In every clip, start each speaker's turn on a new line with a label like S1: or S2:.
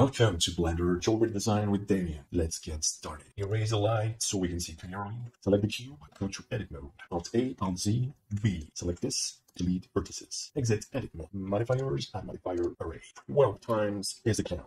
S1: Welcome to Blender Jewelry Design with Damien. Let's get started. Erase the light so we can see clearly. Select the cube, go to Edit Mode. Alt A, Alt Z, B. Select this, delete vertices. Exit Edit Mode. Modifiers and Modifier Array. 12 times is a count.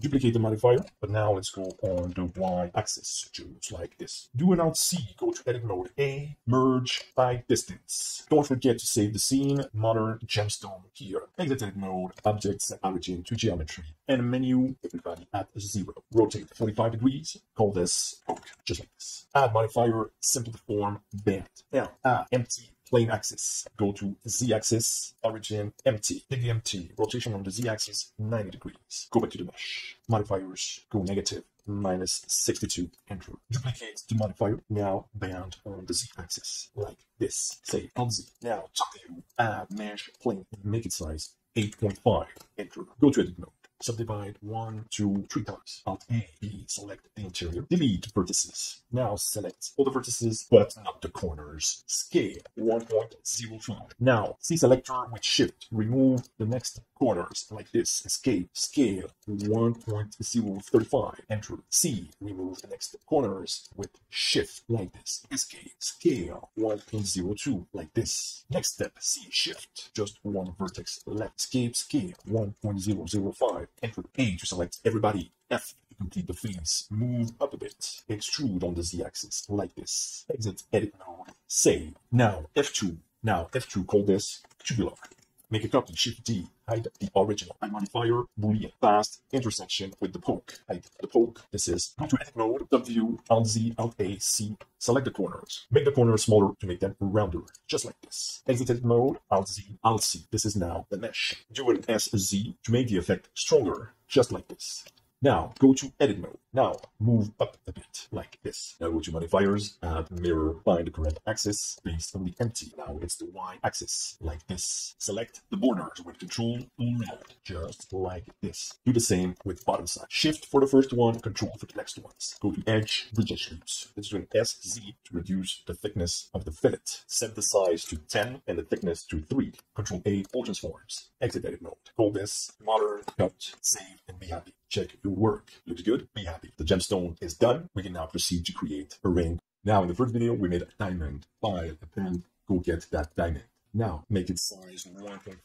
S1: Duplicate the modifier, but now let's go on the Y axis, just like this. Do an Alt C, go to Edit Mode A, Merge by Distance. Don't forget to save the scene, Modern Gemstone here. Exit Edit Mode, objects Origin to Geometry. And menu, everybody at zero. Rotate 45 degrees, call this just like this. Add modifier, simple deform, band. Now, empty plane axis. Go to z-axis, origin, empty. Pick the empty. Rotation on the z-axis, 90 degrees. Go back to the mesh. Modifiers, go negative, minus 62. Enter. Duplicate the modifier. Now bound on the z-axis, like this. Say Alt Z. Now view, add mesh plane. Make it size 8.5. Enter. Go to edit mode subdivide one, two, three times. Alt A, B, select the interior, delete vertices. Now select all the vertices, but not the corners. Scale 1.05. Now, C selector with shift, remove the next corners like this. Escape, scale 1.035. Enter C, remove the next corners with shift like this. Escape, scale 1.02 like this. Next step, C shift, just one vertex left. Escape, scale 1.005. Enter A to select everybody. F to complete the face. Move up a bit. Extrude on the z-axis like this. Exit edit mode. Save. Now F2. Now F2 call this tubular. Make a copy, Shift D, hide the original. I modifier, boolean, fast, intersection with the poke. Hide the poke. This is go to edit mode, W, Alt Z, Alt A, C. Select the corners. Make the corners smaller to make them rounder, just like this. Exit edit mode, Alt Z, Alt C. This is now the mesh. Do an SZ to make the effect stronger, just like this. Now go to edit mode. Now move up a bit like this. Now go to modifiers, add mirror, find the correct axis based on the empty. Now it's the Y axis like this. Select the borders with control alt, just like this. Do the same with bottom side. Shift for the first one, control for the next ones. Go to edge, edge loops. Let's do an SZ to reduce the thickness of the fillet. Set the size to 10 and the thickness to 3. Control A, all transforms. Exit edit mode. Call this modern, cut, save, and be happy check your work. Looks good, be happy. The gemstone is done. We can now proceed to create a ring. Now, in the first video, we made a diamond. File a pen, go get that diamond. Now, make it size 1.5.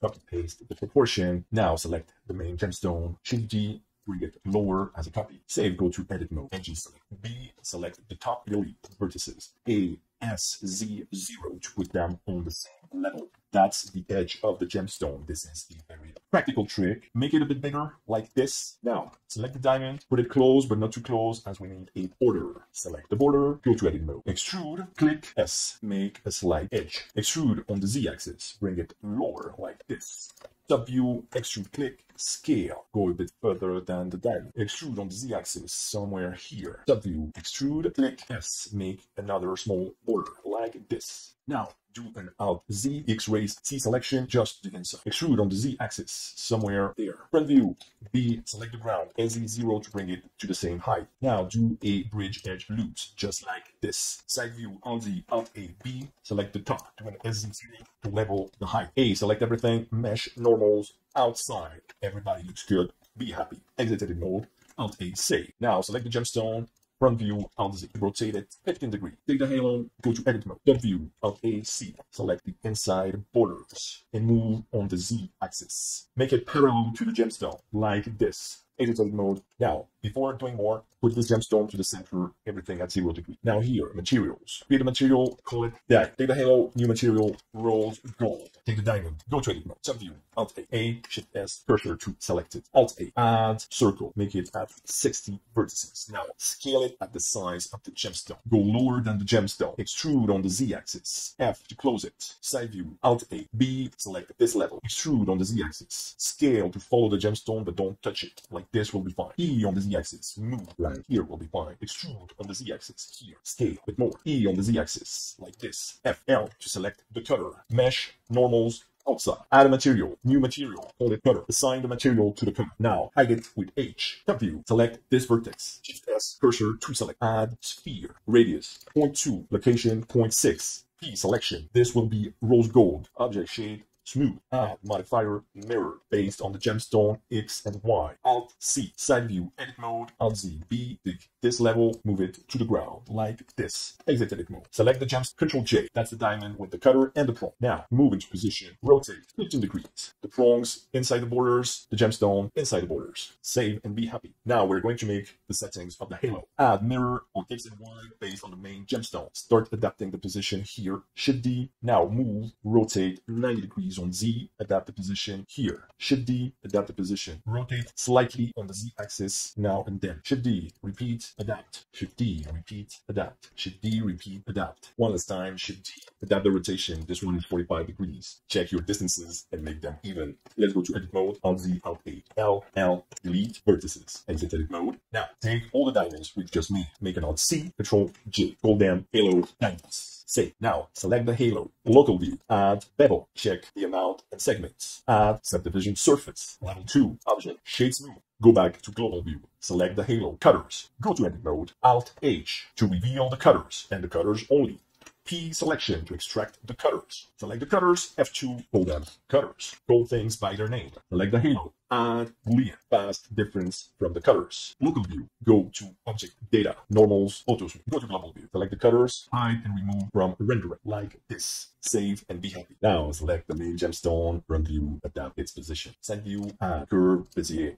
S1: Copy paste the proportion. Now, select the main gemstone. Shift G, bring it lower as a copy. Save, go to edit mode. And G select. B, select the top delete vertices. A, S, Z, 0 to put them on the same level. That's the edge of the gemstone. This is the very practical trick. Make it a bit bigger, like this. Now, select the diamond, put it close, but not too close, as we need a border. Select the border, go to edit mode. Extrude, click S, make a slight edge. Extrude on the Z-axis, bring it lower, like this. W, extrude, click, scale. Go a bit further than the diamond. Extrude on the z-axis, somewhere here. W, extrude, click, S, make another small border, like this. Now, do an out Z, X raise C selection, just the inside. Extrude on the Z axis, somewhere there. Front view, B, select the ground, SZ0 to bring it to the same height. Now do a bridge edge loops, just like this. Side view, on Z, out A, B, select the top, do an SZ0 to level the height. A, select everything, mesh, normals, outside. Everybody looks good, be happy. Exit edit mode, Alt A, save. Now select the gemstone, front view, Alt Z, rotate it 15 degrees. Take the halo, go to edit mode, the view, Alt A, C, select the inside borders, and move on the Z axis. Make it parallel to the gemstone, like this. Edit edit mode. Now, before doing more, put this gemstone to the center, everything at zero degree. Now here, materials. Create a material, call it that. Take the halo, new material, rose gold. Take the diamond, go to edit mode, subview, Alt A, A, Shift S, cursor to select it. Alt A, add circle, make it at 60 vertices. Now scale it at the size of the gemstone. Go lower than the gemstone. Extrude on the Z axis. F to close it. Side view, Alt A, B, select this level. Extrude on the Z axis. Scale to follow the gemstone, but don't touch it. Like this will be fine. E on the Z axis, move like here will be fine. Extrude on the Z axis here. Scale with more. E on the Z axis, like this. FL to select the cutter. Mesh, normals, outside. Add a material, new material, call it cutter. Assign the material to the cutter. Now, hide it with H. Top view, select this vertex. Shift S, cursor to select. Add sphere, radius, 0.2, location, 0.6. P selection. This will be rose gold. Object shade, smooth. Add modifier mirror based on the gemstone X and Y. Alt C, side view, edit mode. Alt Z, B, pick this level, move it to the ground like this. Exit edit mode. Select the gems, Control J. That's the diamond with the cutter and the prong. Now move into position, rotate 15 degrees. The prongs inside the borders, the gemstone inside the borders. Save and be happy. Now we're going to make the settings of the halo. Add mirror on X and Y based on the main gemstone. Start adapting the position here. Shift D. Now move, rotate 90 degrees on Z. Adapt the position here. Shift D. Adapt the position. Rotate slightly on the Z axis now and then. Shift D. Repeat. Adapt. Shift D. Repeat. Adapt. Shift D. Repeat. Adapt. One last time. Shift D. Adapt the rotation. This one is 45 degrees. Check your distances and make them even. Let's go to edit mode. Alt Z. Alt A. L. L. Delete vertices. Exit edit mode. Now take all the diamonds we just made. Make an Alt C. Control G, Hold down Halo Diamonds. Say, Now select the halo. Local view. Add bevel. Check the amount and segments. Add subdivision surface. Level 2. Object. Shade smooth. Go back to global view. Select the halo. Cutters. Go to edit mode. Alt H to reveal the cutters and the cutters only. P selection to extract the cutters. Select the cutters, F2, hold down cutters. Call things by their name. Select the halo. Add boolean, fast difference from the cutters. Local view, go to object data, normals, autos. Go to global view. Select the cutters, hide and remove from rendering, like this. Save and be happy. Now select the main gemstone, run view, adapt its position. Send view, add curve, Bezier,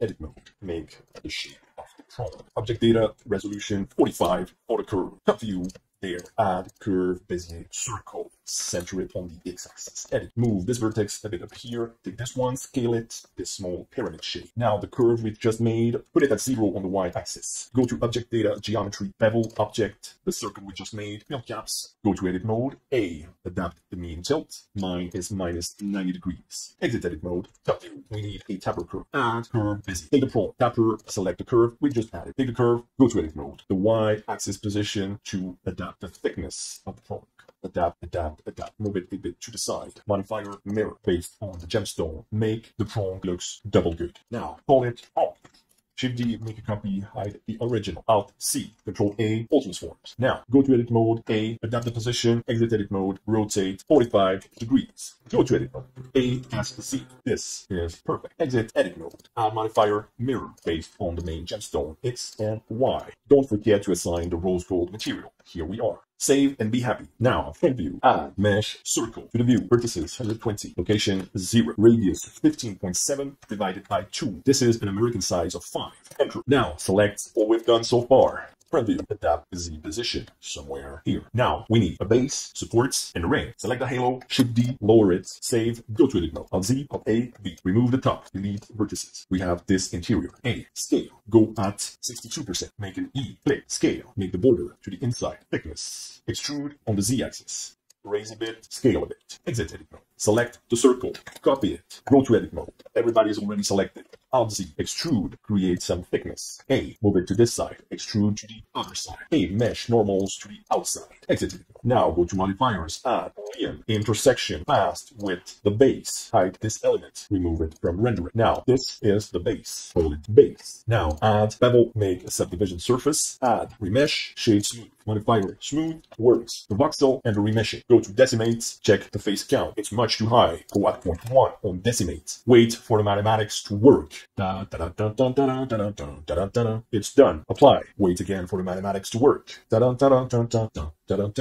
S1: edit mode. Make the shape of the prong. Object data, resolution 45 auto curve. Top view, there. Add curve, Bezier, circle. Center it on the x-axis. Edit. Move this vertex a bit up here. Take this one, scale it, this small pyramid shape. Now the curve we just made, put it at zero on the y-axis. Go to object data, geometry, bevel, object, the circle we just made, fill caps. Go to edit mode, A, adapt the mean tilt. Mine is minus 90 degrees. Exit edit mode, W. We need a taper curve. Add curve, Bezier. Take the prong, taper, select the curve we just added. Take the curve, go to edit mode. The y-axis position to adapt the thickness of the prong adapt, adapt, adapt, move it a bit to the side. Modifier mirror based on the gemstone. Make the prong looks double good. Now, call it off. Shift D, make a copy, hide the original. Alt C, Control A, all transforms. Now, go to edit mode, A, adapt the position, exit edit mode, rotate 45 degrees. Go to edit mode, A, cast the C. This is perfect. Exit edit mode, add modifier mirror based on the main gemstone, X and Y. Don't forget to assign the rose gold material. Here we are. Save and be happy. Now, front view, add mesh circle to the view, vertices 120, location 0, radius 15.7 divided by 2. This is an American size of 5. Enter. Now, select all we've done so far. Front view, adapt Z position somewhere here. Now, we need a base, supports, and a ring. Select the halo, Shift D, lower it, save, go to edit mode. Alt Z, Alt A, B. Remove the top, delete vertices. We have this interior. A, scale, go at 62%. Make an E, click, scale, make the border to the inside. Thickness, extrude on the Z axis. Raise a bit, scale a bit. Exit edit mode. Select the circle, copy it, go to edit mode. Everybody is already selected. Z, extrude, create some thickness. A, move it to this side, extrude to the other side. A, mesh normals to the outside. Exit. Now go to modifiers, add boolean, intersection, fast with the base. Hide this element, remove it from rendering. Now this is the base, call it base. Now add bevel, make a subdivision surface, add remesh, shade smooth. Modifier smooth works. The voxel and the remeshing. Go to decimates, check the face count. It's much too high. Go at 0.1 on decimates. Wait for the mathematics to work. It's done. Apply. Wait again for the mathematics to work. Done.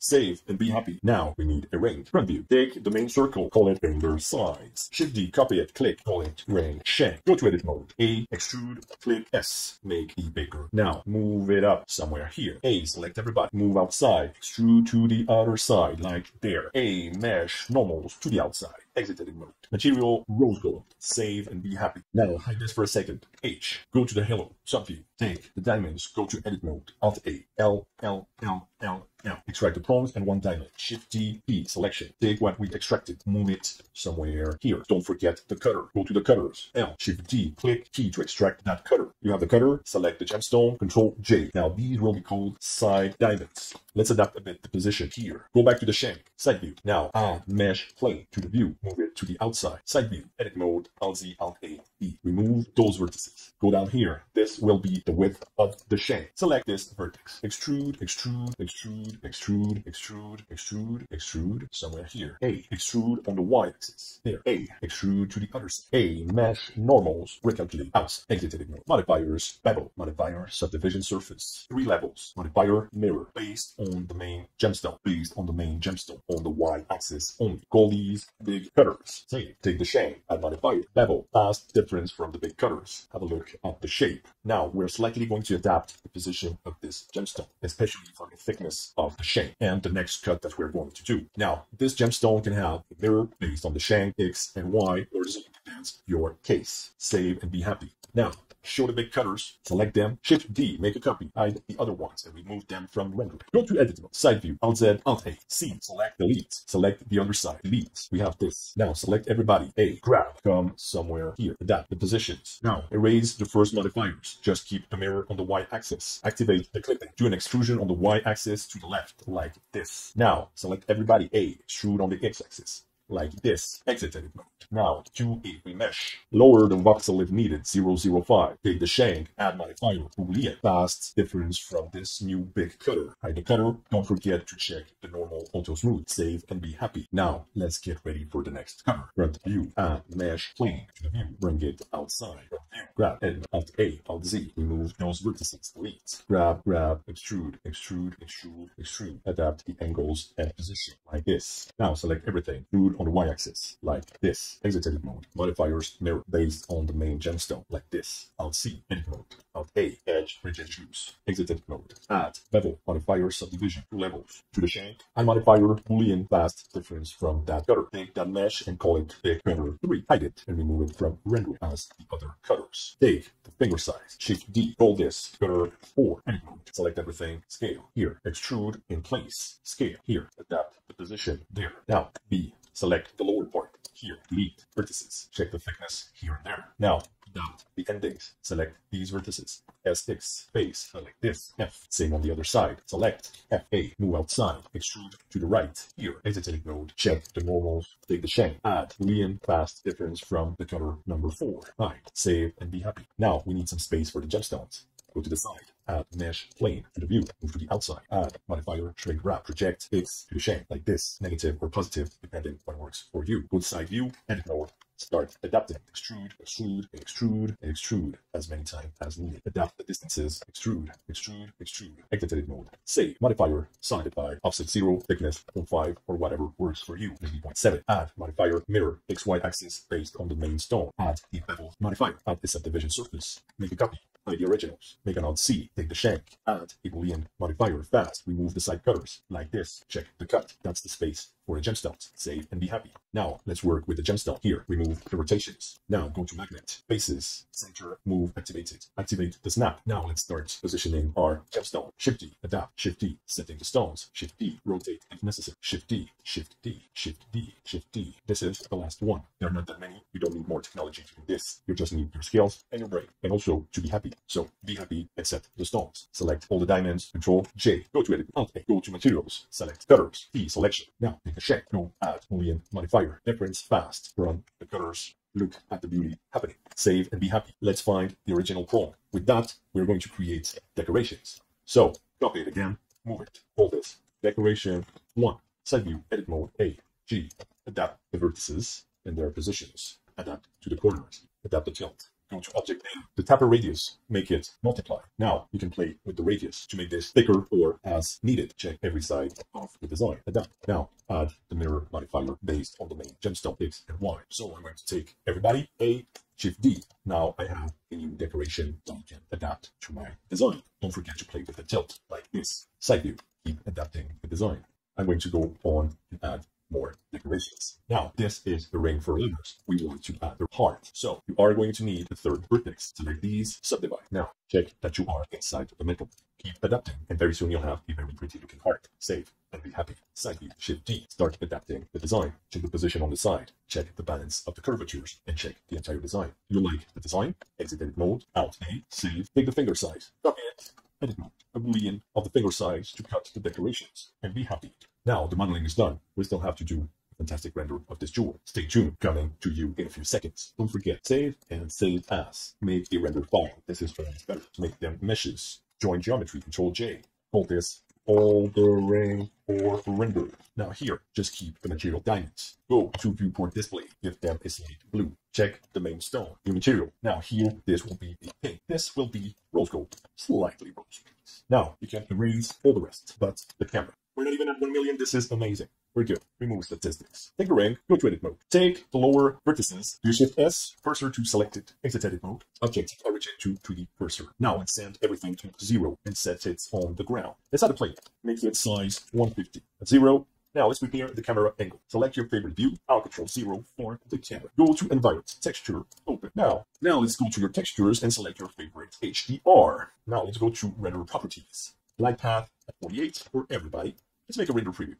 S1: Save and be happy. Now we need a ring. Front view. Take the main circle. Call it finger sides. Shift D. Copy it. Click. Call it ring shank. Go to edit mode. A. Extrude. Click S. Make E bigger. Now move it up somewhere here. A. Select everybody. Move outside. Extrude to the other side like there. A. Mesh normals to the outside. Exit edit mode. Material rose gold. Save and be happy. Now hide this for a second. H. Go to the halo. Subview. Take the diamonds. Go to edit mode. Alt A. L L L L L. Now, extract the prongs and one diamond. Shift D P selection. Take what we extracted. Move it somewhere here. Don't forget the cutter. Go to the cutters. L. Shift D. Click T to extract that cutter. You have the cutter. Select the gemstone. Control J. Now these will be called side diamonds. Let's adapt a bit the position here. Go back to the shank. Side view. Now add mesh plane to the view. Move it to the outside. Side view. Edit mode. Alt Z Alt A E. Remove those vertices. Go down here. This will be the width of the shank. Select this vertex. Extrude, extrude, extrude, extrude, extrude, extrude, extrude, somewhere here. A. Extrude on the y-axis. There. A. Extrude to the other side. A. Mesh normals. Recalculate. Out. Exit edit mode. Modifiers. Bevel. Modifier. Subdivision surface. Three levels. Modifier. Mirror. Based on the main gemstone. Based on the main gemstone. On the y-axis only. Call these big cutters. Save. Take the shank. Add modifier. Bevel. Fast difference from the big cutters. Have a look at the shape. Now we're slightly going to adapt the position of this gemstone, especially for the thickness of the shank and the next cut that we're going to do. Now, this gemstone can have a mirror based on the shank, X and Y, or Z depends your case. Save and be happy. Now, show the big cutters, select them, Shift D, make a copy, hide the other ones, and remove them from render. Go to edit mode, side view, Alt Z, Alt A, C, select delete, select the underside, delete. We have this. Now select everybody, A, grab, come somewhere here, adapt the positions. Now erase the first modifiers, just keep the mirror on the Y axis. Activate the clipping, do an extrusion on the Y axis to the left, like this. Now select everybody, A, extrude on the X axis like this. Exit edit mode. Now, do a remesh. Lower the voxel if needed, 005. Take the shank, add modifier, boolean. Fast difference from this new big cutter. Hide the cutter. Don't forget to check the normal auto smooth. Save and be happy. Now, let's get ready for the next cutter. Front view, add mesh plane to the view. Bring it outside. Grab edit, Alt A, Alt Z. Remove those vertices. Delete. Grab, grab, extrude, extrude, extrude, extrude. Adapt the angles and position like this. Now select everything. Extrude on the y-axis like this. Exit edit mode. Modifiers mirror based on the main gemstone like this. Alt C, edit mode. Alt A, edge, rigid choose. Exit edit mode. Add bevel, modifier subdivision, two levels. To the shank, and modifier boolean fast difference from that cutter. Take that mesh and call it big cutter 3. Hide it and remove it from rendering as the other cutters. Take the finger size. Shift D, call this cutter 4. Edit mode. Select everything, scale. Here, extrude in place. Scale. Here, adapt the position. There. Now, B, Select the lower part. Here, delete vertices. Check the thickness here and there. Now, down the endings. Select these vertices. SX space, like this. F. Same on the other side. Select FA. Move outside. Extrude to the right. Here, exit edit mode. Check the normals. Take the shank. Add Boolean fast difference from the cutter number 4. Hide. Save and be happy. Now, we need some space for the gemstones. Go to the side, add mesh plane to the view, move to the outside, add modifier, shrink wrap, project X to the like this, negative or positive, depending on what works for you. Go to side view, edit mode, start adapting, extrude, extrude, extrude, and extrude as many times as needed. Adapt the distances, extrude, extrude, extrude, exit edit mode. Save, modifier, sided by offset 0, thickness 0.5, or whatever works for you, maybe 0.7. Add. Modifier, mirror, XY axis based on the main stone. Add the bevel. Modifier, add the subdivision surface, make a copy the originals. Make an odd C, take the shank, add a boolean modifier fast, remove the side cutters, like this, check the cut, that's the space for the gemstones, save and be happy. Now let's work with the gemstone. Here, remove the rotations. Now go to magnet, faces, center, move, activate it. Activate the snap. Now let's start positioning our gemstone. Shift D, adapt, Shift D, setting the stones. Shift D, rotate if necessary. Shift D, Shift D, Shift D, Shift D. This is the last one. There are not that many. You don't need more technology to do this. You just need your skills and your brain, and also to be happy. So be happy and set the stones. Select all the diamonds, Control J, go to edit, Alt A, go to materials, select cutters, P selection. Now make check, go add only boolean modifier, difference fast, run the colors. look at the beauty happening. Save and be happy. Let's find the original prong. With that, we're going to create decorations. So copy it again, move it, hold this. Decoration one, side view, edit mode, A, G, adapt the vertices and their positions, adapt to the corners, adapt the tilt. Object name, the taper radius, make it multiply. Now you can play with the radius to make this thicker or as needed. Check every side of the design. Adapt. Now add the mirror modifier based on the main gemstone X and Y. So I'm going to take everybody, A, Shift D. Now I have a new decoration that can adapt to my design. Don't forget to play with the tilt like this. Side view, keep adapting the design. I'm going to go on and add more decorations. Now, this is the ring for levers. We want to add the heart. So you are going to need the third vertex. Select these, subdivide. Now, check that you are inside the middle. Keep adapting, and very soon you'll have a very pretty looking heart. Save and be happy. Side view, Shift D. Start adapting the design. Check the position on the side. Check the balance of the curvatures, and check the entire design. You like the design? Exit edit mode, Alt A, save. Take the finger size. Copy it. Edit mode. A boolean of the finger size to cut the decorations, and be happy. Now the modeling is done. We still have to do a fantastic render of this jewel. Stay tuned, coming to you in a few seconds. Don't forget, save and save as. Make a render file. This is for better. Make them meshes. Join geometry, control J. Call this all the ring or render. Now here, just keep the material diamonds. Go to viewport display, give them a slate blue. Check the main stone, new material. Now here, this will be the pink. This will be rose gold, slightly rose gold. Now you can erase all the rest, but the camera. We're not even at 1 million, this is amazing. We're good. Remove statistics. Take the rank, go to edit mode. Take the lower vertices, do shift S, cursor to selected, exit edit mode, object origin to 2D cursor. Now let's send everything to zero and set it on the ground. Let's add a plate. Make it size 150. At zero, now let's prepare the camera angle. Select your favorite view. I'll control zero for the camera. Go to environment, texture, open. Now, now let's go to your textures and select your favorite HDR. Now let's go to render properties. Light path at 48 for everybody. Let's make a render preview.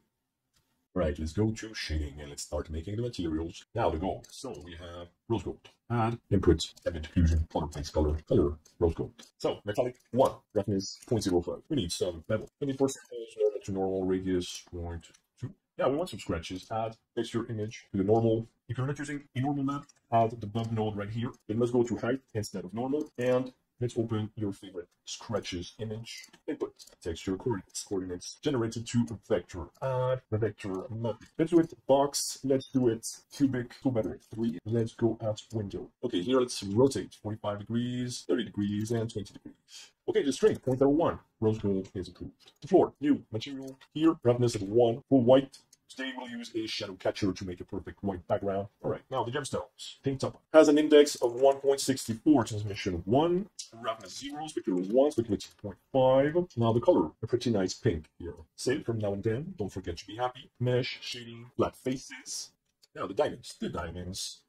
S1: Right, let's go to shading and let's start making the materials. Now the gold. So we have rose gold. Add input, Emmet Fusion, color place color, color, rose gold. So metallic 1, roughness 0.05. We need some bevel. We need percentage normal to normal radius 0.2. Yeah, we want some scratches. Add texture image to the normal. If you're not using a normal map, add the bump node right here. It let's go to height instead of normal and Let's open your favorite scratches image. Input texture coordinates. Coordinates generated to a vector. Add the vector ah, map. Let's do it box. Let's do it cubic. Two better. Three. Let's go at window. Okay, here let's rotate 45 degrees, 30 degrees, and 20 degrees. Okay, the string 0.01. Rose gold is approved. The floor, new material here, roughness of 1, full white, Today we'll use a shadow catcher to make a perfect white background. All right, now the gemstones. Pink top has an index of 1.64, transmission 1, roughness 0, specular 1, specular 2.5. Now the color, a pretty nice pink here. Save from now and then. Don't forget to be happy. Mesh, shading, flat faces. Now the diamonds. The diamonds.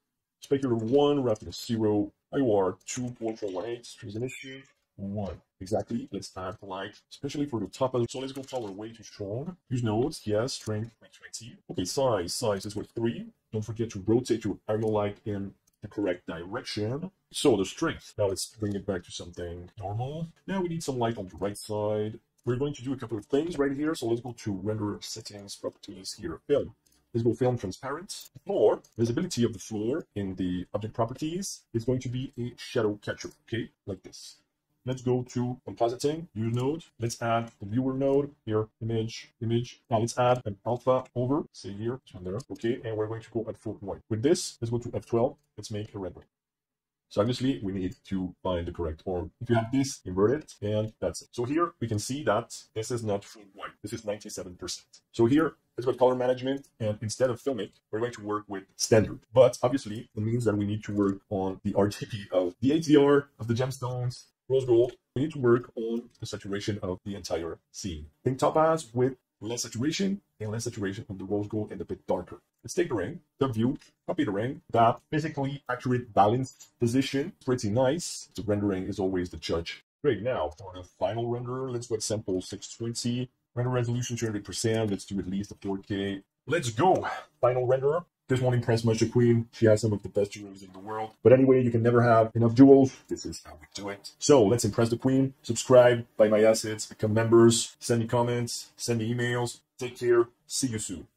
S1: Specular 1, roughness 0, IOR 2.418, transmission 1. Exactly. Let's add light, especially for the top. So let's go power way too strong. Use nodes. Yes. Strength 20. Okay. Size. Size is with 3. Don't forget to rotate your area light in the correct direction. So the strength. Now let's bring it back to something normal. Now we need some light on the right side. We're going to do a couple of things right here. So let's go to render settings, properties here, film. Let's go film transparent. Floor, visibility of the floor in the object properties is going to be a shadow catcher, okay? Like this. Let's go to compositing, use node. Let's add the viewer node here, image, image. Now let's add an alpha over, say here, there. Okay, and we're going to go at full white. With this, let's go to F12. Let's make a rendering. So obviously we need to find the correct form. If you have this, invert it, and that's it. So here we can see that this is not full white. This is 97%. So here it's about color management, and instead of filmic, we're going to work with standard. But obviously, it means that we need to work on the RGB of the HDR, of the gemstones, rose gold, we need to work on the saturation of the entire scene. Pink topaz with less saturation and less saturation on the rose gold and a bit darker. Let's take the ring, the view, copy the ring, that basically accurate balanced position, pretty nice. The rendering is always the judge. Great, now for the final render, let's go at sample 620, render resolution 200%, let's do at least a 4K. Let's go! Final render, this won't impress much the queen. She has some of the best jewels in the world. But anyway, you can never have enough jewels. This is how we do it. So let's impress the queen. Subscribe, buy my assets, become members, send me comments, send me emails. Take care. See you soon.